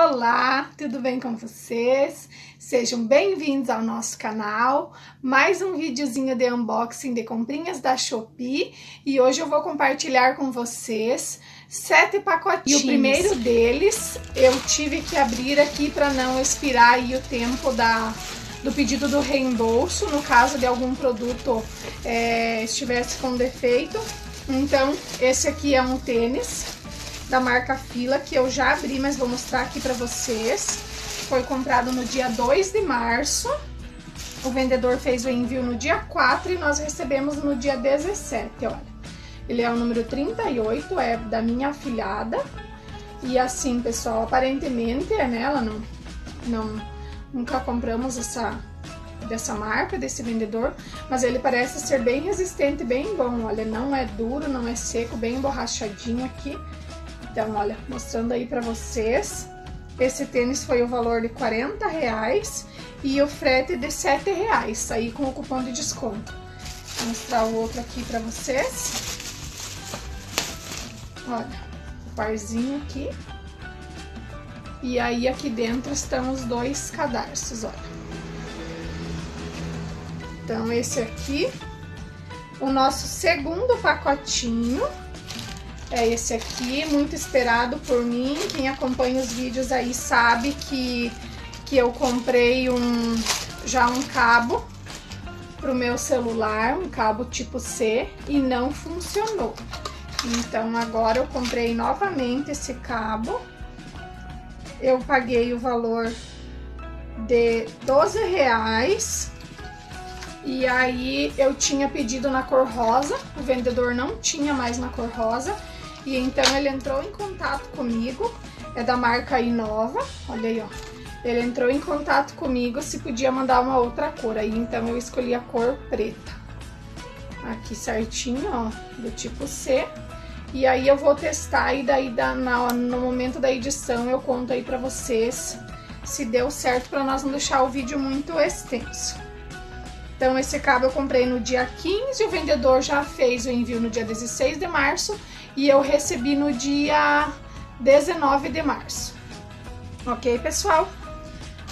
Olá, tudo bem com vocês? Sejam bem-vindos ao nosso canal. Mais um videozinho de unboxing de comprinhas da Shopee e hoje eu vou compartilhar com vocês sete pacotinhos. E o primeiro deles eu tive que abrir aqui para não expirar o tempo da, do pedido do reembolso, no caso de algum produto é, estivesse com defeito. Então, esse aqui é um tênis da marca Fila, que eu já abri, mas vou mostrar aqui pra vocês. Foi comprado no dia 2 de março. O vendedor fez o envio no dia 4 e nós recebemos no dia 17, olha. Ele é o número 38, é da minha afilhada. E assim, pessoal, aparentemente é nela, não, não, nunca compramos essa dessa marca, desse vendedor, mas ele parece ser bem resistente, bem bom, olha, não é duro, não é seco, bem emborrachadinho aqui. Então, olha, mostrando aí pra vocês. Esse tênis foi o valor de 40 reais e o frete de 7 reais, aí com o cupom de desconto. Vou mostrar o outro aqui pra vocês. Olha, o parzinho aqui. E aí aqui dentro estão os dois cadarços, olha. Então, esse aqui, o nosso segundo pacotinho é esse aqui, muito esperado por mim. Quem acompanha os vídeos aí sabe que, que eu comprei um, já um cabo pro meu celular, um cabo tipo C, e não funcionou. Então agora eu comprei novamente esse cabo. Eu paguei o valor de 12 reais. E aí eu tinha pedido na cor rosa, o vendedor não tinha mais na cor rosa. E então ele entrou em contato comigo, é da marca Inova, olha aí, ó. Ele entrou em contato comigo se podia mandar uma outra cor, aí então eu escolhi a cor preta. Aqui certinho, ó, do tipo C. E aí eu vou testar e daí da, na, no momento da edição eu conto aí pra vocês se deu certo pra nós não deixar o vídeo muito extenso. Então esse cabo eu comprei no dia 15, o vendedor já fez o envio no dia 16 de março e eu recebi no dia 19 de março. Ok, pessoal?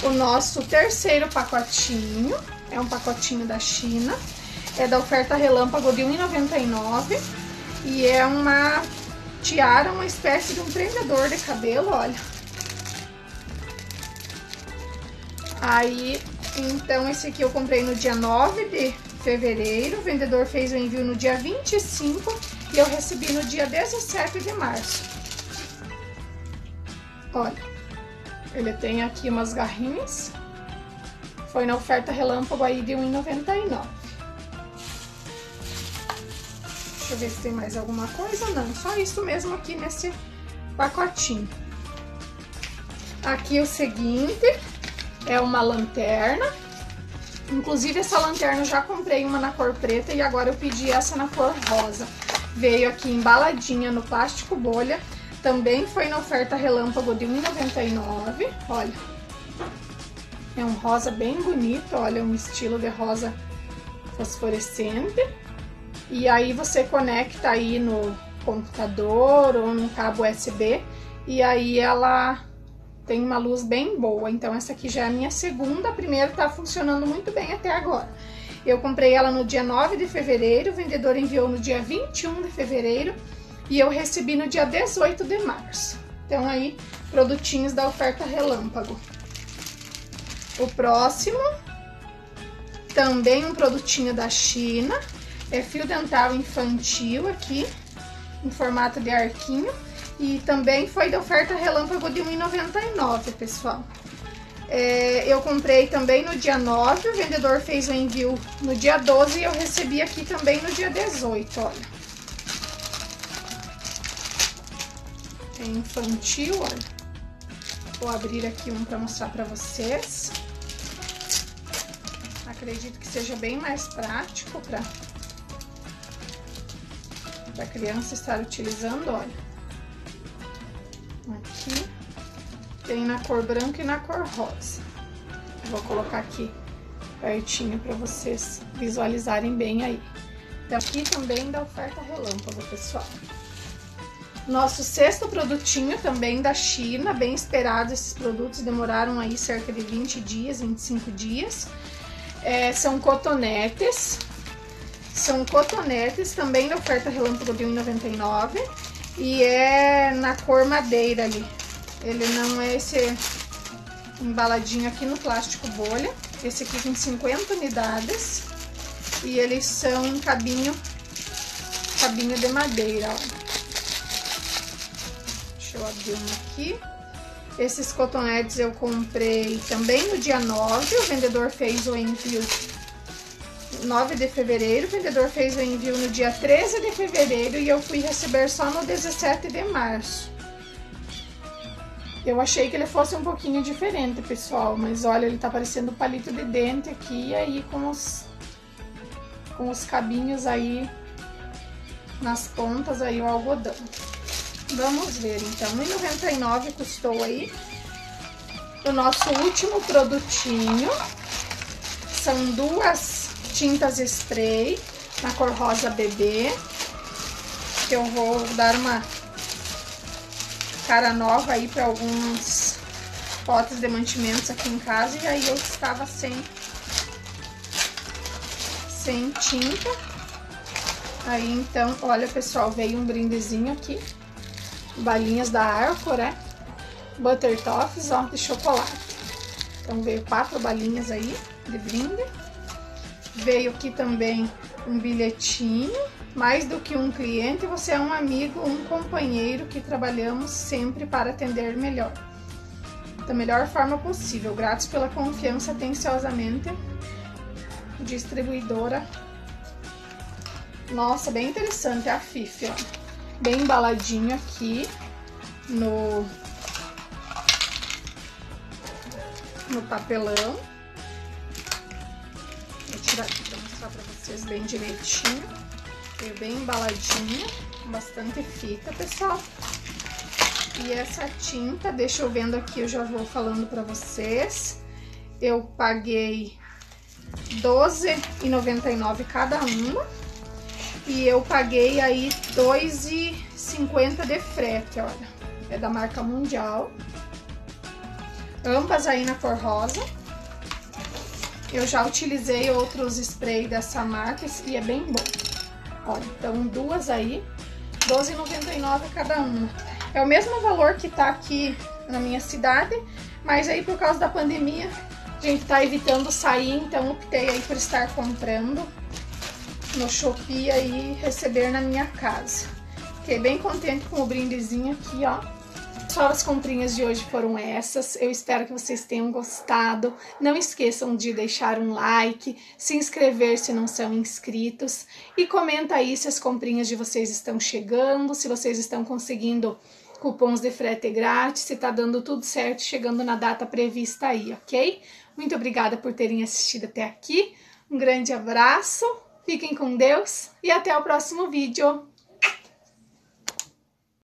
O nosso terceiro pacotinho é um pacotinho da China, é da oferta relâmpago de R$1,99 e é uma tiara, uma espécie de um prendedor de cabelo, olha. Aí, então esse aqui eu comprei no dia 9 de fevereiro, o vendedor fez o envio no dia 25 e eu recebi no dia 17 de março. Olha, ele tem aqui umas garrinhas. Foi na oferta relâmpago aí de R$1,99. Deixa eu ver se tem mais alguma coisa. Não, só isso mesmo aqui nesse pacotinho. Aqui o seguinte, é uma lanterna. Inclusive essa lanterna eu já comprei uma na cor preta e agora eu pedi essa na cor rosa. Veio aqui embaladinha no plástico bolha. Também foi na oferta relâmpago de R$1,99. Olha. É um rosa bem bonito, olha, um estilo de rosa fosforescente. E aí você conecta aí no computador ou no cabo USB e aí ela tem uma luz bem boa. Então essa aqui já é a minha segunda, a primeira tá funcionando muito bem até agora. Eu comprei ela no dia 9 de fevereiro, o vendedor enviou no dia 21 de fevereiro e eu recebi no dia 18 de março. Então aí, produtinhos da oferta relâmpago. O próximo, também um produtinho da China, é fio dental infantil aqui, em formato de arquinho. E também foi da oferta relâmpago de R$1,99, pessoal. É, eu comprei também no dia 9, o vendedor fez o envio no dia 12 e eu recebi aqui também no dia 18, olha. Tem infantil, olha. Vou abrir aqui um para mostrar para vocês. Acredito que seja bem mais prático para a criança estar utilizando, olha. Tem na cor branca e na cor rosa. Vou colocar aqui pertinho para vocês visualizarem bem aí. Então, aqui também da oferta relâmpago, pessoal. Nosso sexto produtinho também da China, bem esperado. Esses produtos demoraram aí cerca de 20 dias, 25 dias. É, são cotonetes. São cotonetes também da oferta relâmpago de 1,99 e é na cor madeira ali. Ele não é esse embaladinho aqui no plástico bolha. Esse aqui tem 50 unidades e eles são em cabinho, cabinho de madeira, ó. Deixa eu abrir um aqui. Esses cotonetes eu comprei também no dia 9, o vendedor fez o envio 9 de fevereiro, o vendedor fez o envio no dia 13 de fevereiro e eu fui receber só no 17 de março. Eu achei que ele fosse um pouquinho diferente, pessoal, mas olha, ele tá parecendo palito de dente aqui, e aí com os, com os cabinhos aí nas pontas aí o algodão. Vamos ver, então, R$1,99 custou aí. O nosso último produtinho são duas tintas spray na cor rosa bebê, que eu vou dar uma cara nova aí para alguns potes de mantimentos aqui em casa e aí eu estava sem sem tinta. Aí então, olha pessoal, veio um brindezinho aqui balinhas da Arco, né? Butter Toffs, ó, de chocolate. Então veio quatro balinhas aí de brinde. Veio aqui também um bilhetinho. Mais do que um cliente, você é um amigo, um companheiro que trabalhamos sempre para atender melhor. Da melhor forma possível. Gratos pela confiança atenciosamente. Distribuidora. Nossa, bem interessante a FIF, ó bem embaladinho aqui no, no papelão. Vou tirar aqui mostrar para vocês bem direitinho. Veio bem embaladinho, bastante fita, pessoal. E essa tinta, deixa eu vendo aqui, eu já vou falando para vocês. Eu paguei R$12,99 cada uma. E eu paguei aí R$2,50 de frete, olha. É da marca Mundial. Ambas aí na cor rosa. Eu já utilizei outros spray dessa marca e é bem bom. Olha, então duas aí, R$12,99 cada uma. É o mesmo valor que tá aqui na minha cidade, mas aí por causa da pandemia, a gente tá evitando sair, então optei aí por estar comprando no Shopee e receber na minha casa. Fiquei bem contente com o brindezinho aqui, ó. As comprinhas de hoje foram essas. Eu espero que vocês tenham gostado. Não esqueçam de deixar um like, se inscrever se não são inscritos e comenta aí se as comprinhas de vocês estão chegando, se vocês estão conseguindo cupons de frete grátis, se tá dando tudo certo, chegando na data prevista aí, ok? Muito obrigada por terem assistido até aqui. Um grande abraço Fiquem com Deus e até o próximo vídeo.